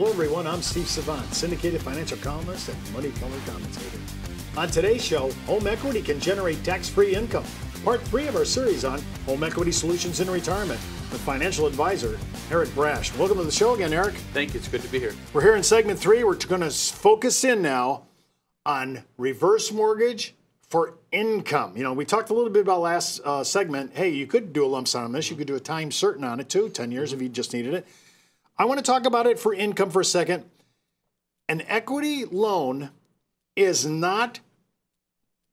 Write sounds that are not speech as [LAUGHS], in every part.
Hello, everyone. I'm Steve Savant, syndicated financial columnist and money color commentator. On today's show, home equity can generate tax free income. Part three of our series on home equity solutions in retirement with financial advisor Eric Brasch. Welcome to the show again, Eric. Thank you. It's good to be here. We're here in segment three. We're going to focus in now on reverse mortgage for income. You know, we talked a little bit about last uh, segment. Hey, you could do a lump sum on this. You could do a time certain on it too, 10 years if you just needed it. I want to talk about it for income for a second. An equity loan is not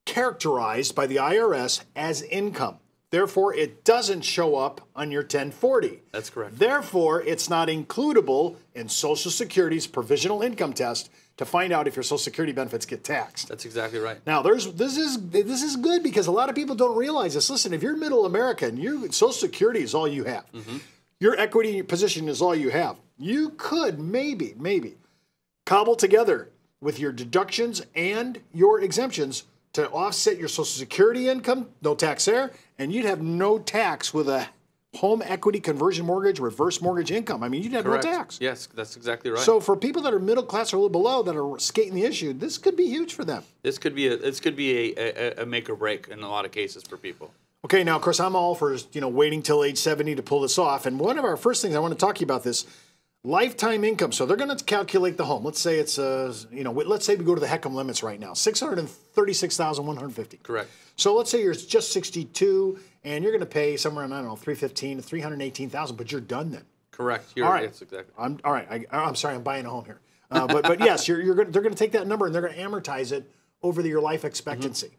characterized by the IRS as income. Therefore, it doesn't show up on your 1040. That's correct. Therefore, it's not includable in Social Security's provisional income test to find out if your Social Security benefits get taxed. That's exactly right. Now, there's this is this is good because a lot of people don't realize this. Listen, if you're middle American, your Social Security is all you have. Mm-hmm. Your equity position is all you have. You could maybe, maybe cobble together with your deductions and your exemptions to offset your Social Security income, no tax there, and you'd have no tax with a home equity conversion mortgage, reverse mortgage income. I mean, you'd have Correct. no tax. Yes, that's exactly right. So for people that are middle class or a little below that are skating the issue, this could be huge for them. this could be a this could be a, a, a make or break in a lot of cases for people. Okay, now of course I'm all for you know waiting till age 70 to pull this off. And one of our first things I want to talk to you about this lifetime income. So they're going to calculate the home. Let's say it's uh you know let's say we go to the HECM limits right now, 636,150. Correct. So let's say you're just 62 and you're going to pay somewhere around I don't know 315 to 318,000, but you're done then. Correct. You're, All right. Yes, exactly. I'm all right. I, I'm sorry. I'm buying a home here. Uh, but but yes, you're, you're going they're going to take that number and they're going to amortize it over the, your life expectancy.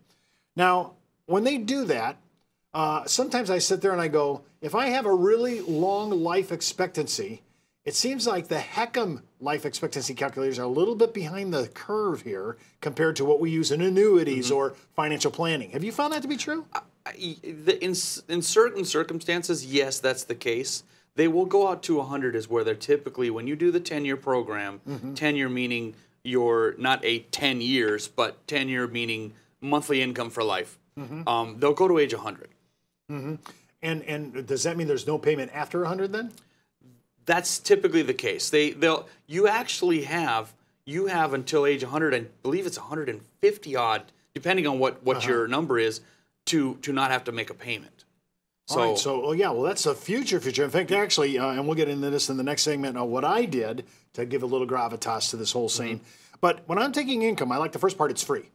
Now, when they do that, uh, sometimes I sit there and I go, if I have a really long life expectancy, it seems like the HECM life expectancy calculators are a little bit behind the curve here compared to what we use in annuities or financial planning. Have you found that to be true? The- In in certain circumstances, yes, that's the case. They will go out to 100 is where they're typically when you do the 10 year program. 10 year meaning you're not a 10 years, but 10 year meaning monthly income for life. Um, they'll go to age 100. And and does that mean there's no payment after 100 then? That's typically the case. They they'll you actually have you have until age 100 and believe it's 150 odd depending on what what your number is to to not have to make a payment. So, All right, so oh yeah, well that's a future future. In fact, actually, uh, and we'll get into this in the next segment. Uh, what I did to give a little gravitas to this whole scene. But when I'm taking income, I like the first part. It's free.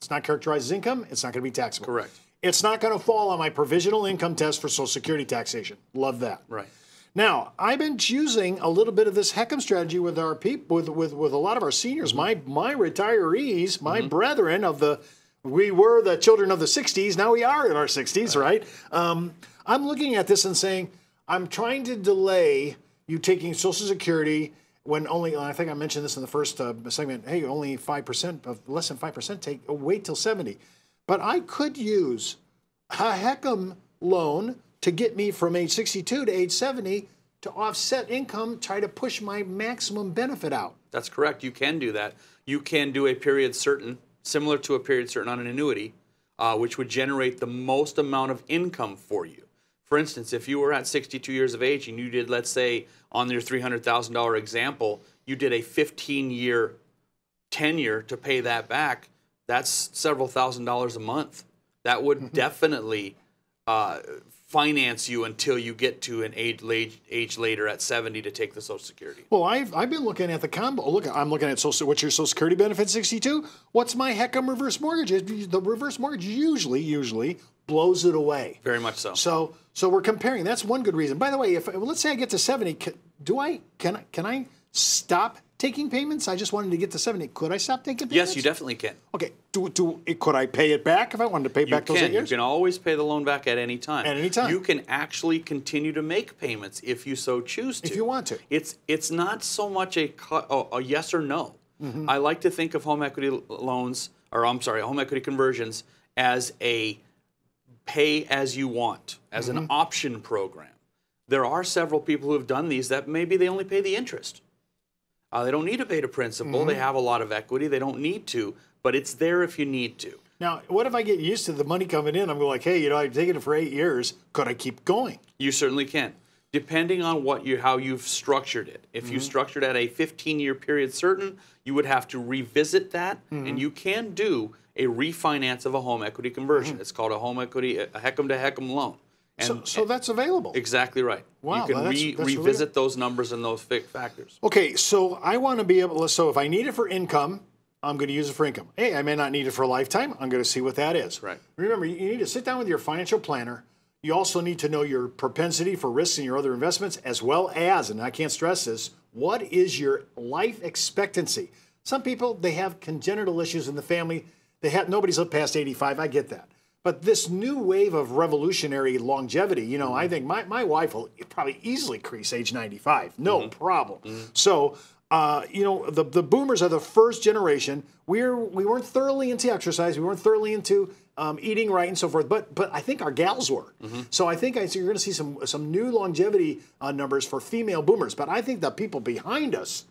It's not characterized as income. It's not going to be taxable. Correct. It's not going to fall on my provisional income test for Social Security taxation. Love that. right. Now, I've been choosing a little bit of this HECM strategy with our people, with, with, with a lot of our seniors, my my retirees, my brethren of the, we were the children of the 60s, now we are in our 60s, right? Um, I'm looking at this and saying, I'm trying to delay you taking Social Security when only, I think I mentioned this in the first uh, segment, hey, only 5% of, less than 5% take, wait till 70. But I could use a HECM loan to get me from age 62 to age 70 to offset income, try to push my maximum benefit out. That's correct. You can do that. You can do a period certain, similar to a period certain on an annuity, uh, which would generate the most amount of income for you. For instance, if you were at 62 years of age and you did, let's say, on your $300,000 example, you did a 15 year tenure to pay that back, that's several thousand dollars a month. That would definitely uh, finance you until you get to an age, age, age later at 70 to take the Social Security. Well, I've, I've been looking at the combo. Look, I'm looking at social, what's your Social Security benefit 62? What's my HECM reverse mortgage? The reverse mortgage usually, usually blows it away. Very much so. So, so we're comparing. That's one good reason. By the way, if let's say I get to 70, ca- do I can I can I stop taking payments? I just wanted to get to 70. Could I stop taking payments? Yes, you definitely can. Okay. Do, do could I pay it back if I wanted to pay You back those can. eight You years? can always pay the loan back at any time. At any time. You can actually continue to make payments if you so choose to. If you want to. It's it's not so much a a, a yes or no. Mm-hmm. I like to think of home equity loans, or I'm sorry, home equity conversions as a pay as you want, as Mm-hmm. an option program. There are several people who have done these that maybe they only pay the interest. Uh, they don't need to pay the principal. Mm-hmm. They have a lot of equity. They don't need to, but it's there if you need to. Now, what if I get used to the money coming in? I'm like, hey, you know, I've taken it for eight years. Could I keep going? You certainly can. depending on what you how you've structured it. If you structured at a 15 year period certain, you would have to revisit that, and you can do a refinance of a home equity conversion. It's called a home equity a HECM to HECM loan. And So, so that's available. exactly right. Wow, you can that's- re- that's really revisit those numbers and those factors. Okay, so I want to be able to. So if I need it for income, I'm going to use it for income. Hey, I may not need it for a lifetime. I'm going to see what that is. Right. Remember, you need to sit down with your financial planner. You also need to know your propensity for risks in your other investments, as well as, and I can't stress this, what is your life expectancy? Some people they have congenital issues in the family. They have nobody's lived past 85. I get that. But this new wave of revolutionary longevity, you know, I think my, my wife will probably easily crease age 95. No problem. So, uh, you know, the, the boomers are the first generation. We're, we weren't thoroughly into exercise. We weren't thoroughly into um, eating right and so forth. But but I think our gals were. So I think I, so you're going to see some, some new longevity uh, numbers for female boomers. But I think the people behind us,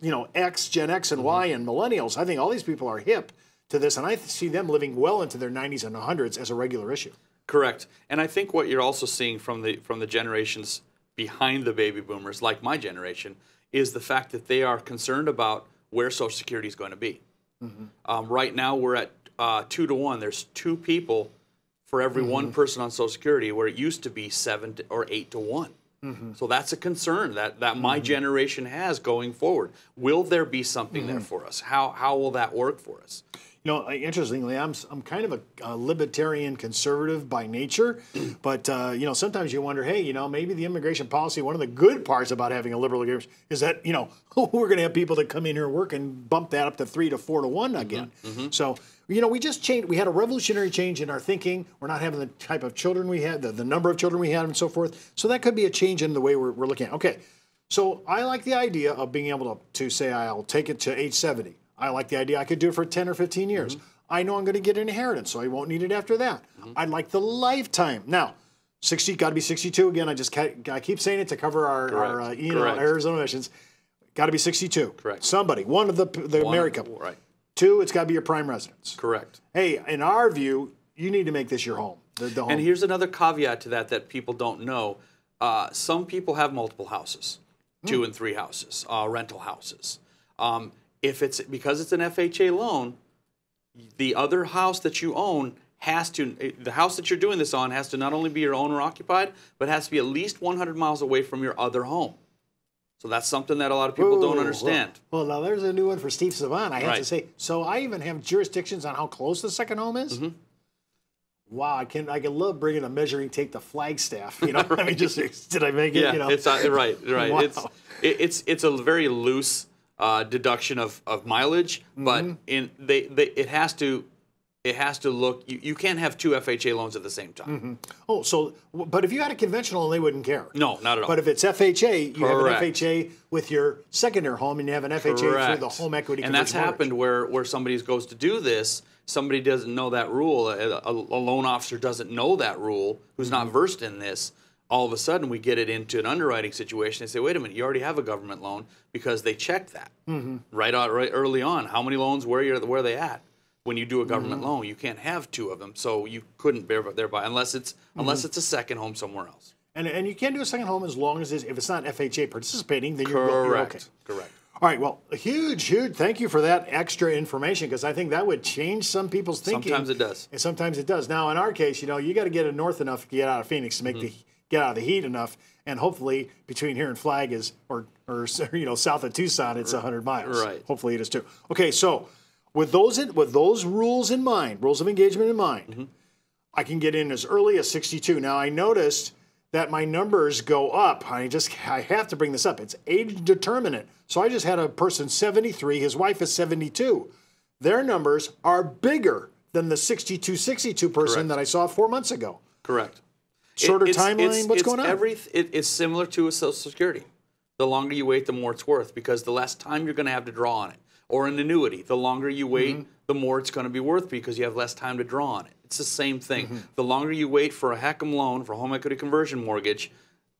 you know, X, Gen X, and Y, and millennials, I think all these people are hip to this. And I see them living well into their 90s and 100s as a regular issue. Correct. And I think what you're also seeing from the from the generations behind the baby boomers, like my generation, is the fact that they are concerned about where Social Security is going to be. Mm-hmm. Um, right now, we're at uh, two to one. There's two people for every one mm-hmm. person on Social Security, where it used to be seven to, or eight to one. Mm-hmm. So that's a concern that, that my generation has going forward. Will there be something there for us? How how will that work for us? You know, interestingly, I'm I'm kind of a, a libertarian conservative by nature, [CLEARS THROAT] but uh, you know, sometimes you wonder, hey, you know, maybe the immigration policy. One of the good parts about having a liberal immigration is that you know [LAUGHS] we're going to have people that come in here and work and bump that up to three to four to one again. So you know, we just changed. We had a revolutionary change in our thinking. We're not having the type of children we had, the, the number of children we had, and so forth. So that could be a change in the way we're, we're looking at. Okay, so I like the idea of being able to, to say I'll take it to age 70. I like the idea I could do it for 10 or 15 years. Mm-hmm. I know I'm going to get an inheritance, so I won't need it after that. I like the lifetime. Now, 60 got to be 62 again. I just ca- I keep saying it to cover our, our uh, you know, Arizona emissions. Got to be 62. Correct. Somebody, one of the the One- married couple. Right. Two, it's got to be your prime residence. Correct. Hey, in our view, you need to make this your home. The, the home. And here's another caveat to that that people don't know. Uh, some people have multiple houses, two and three houses, uh, rental houses. Um, if it's because it's an FHA loan, the other house that you own has to the house that you're doing this on has to not only be your owner occupied, but has to be at least 100 miles away from your other home. So that's something that a lot of people don't understand. Well, well, now there's a new one for Steve Savant. I have to say. So I even have jurisdictions on how close the second home is. Mm-hmm. Wow, I can I can love bringing a measuring tape to Flagstaff. You know, [LAUGHS] [LAUGHS] I mean, just did I make it? Yeah, you know, it's uh, right, right. [LAUGHS] Wow. It's it, it's it's a very loose uh, deduction of, of mileage, but Mm-hmm. in they, they it has to it has to look. You, you can't have two FHA loans at the same time. Mm-hmm. oh, so but if you had a conventional, they wouldn't care. No, not at all. But if it's FHA, you have an FHA with your secondary home, and you have an FHA through the home equity. and that's mortgage. happened where where somebody goes to do this. Somebody doesn't know that rule. A, a, a loan officer doesn't know that rule. Who's Mm-hmm. not versed in this. All of a sudden, we get it into an underwriting situation. They say, "Wait a minute, you already have a government loan because they checked that Mm-hmm. right out right early on. How many loans? Where you where are they at? When you do a government Mm-hmm. loan, you can't have two of them, so you couldn't bear thereby unless it's Mm-hmm. unless it's a second home somewhere else. And, and you can do a second home as long as it's, if it's not FHA participating, then you're, you're Correct. okay. Correct. All right. Well, a huge, huge thank you for that extra information because I think that would change some people's thinking. Sometimes it does. And sometimes it does. Now, in our case, you know, you got to get it north enough to get out of Phoenix to make the get out of the heat enough, and hopefully between here and Flag is or or [LAUGHS] you know south of Tucson, it's 100 miles. Right. Hopefully it is too. Okay, so with those in, with those rules in mind, rules of engagement in mind, mm-hmm. I can get in as early as 62. Now I noticed that my numbers go up. I just I have to bring this up. It's age determinant. So I just had a person 73, his wife is 72. Their numbers are bigger than the 62 62 person Correct. that I saw 4 months ago. Correct. Shorter It- it's- timeline? it's- What's it's going on? Every, it, it's similar to a Social Security. The longer you wait, the more it's worth because the less time you're going to have to draw on it. Or an annuity, the longer you wait, Mm-hmm. the more it's going to be worth because you have less time to draw on it. It's the same thing. Mm-hmm. The longer you wait for a HECM loan, for a home equity conversion mortgage,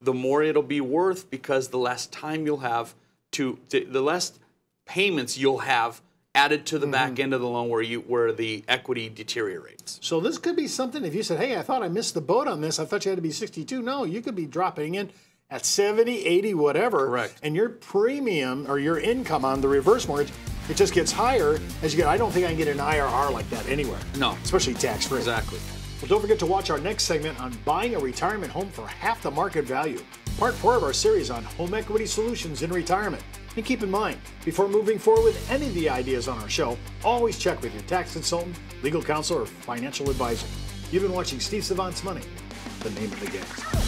the more it'll be worth because the less time you'll have to, to the less payments you'll have added to the Mm-hmm. back end of the loan where you where the equity deteriorates. So this could be something if you said, "Hey, I thought I missed the boat on this. I thought you had to be 62." No, you could be dropping in at 70, 80, whatever. Correct. And your premium or your income on the reverse mortgage, it just gets higher as you get. I don't think I can get an IRR like that anywhere. No. Especially tax free. Exactly. Well, don't forget to watch our next segment on buying a retirement home for half the market value. Part four of our series on home equity solutions in retirement. And keep in mind, before moving forward with any of the ideas on our show, always check with your tax consultant, legal counsel, or financial advisor. You've been watching Steve Savant's Money, the name of the game.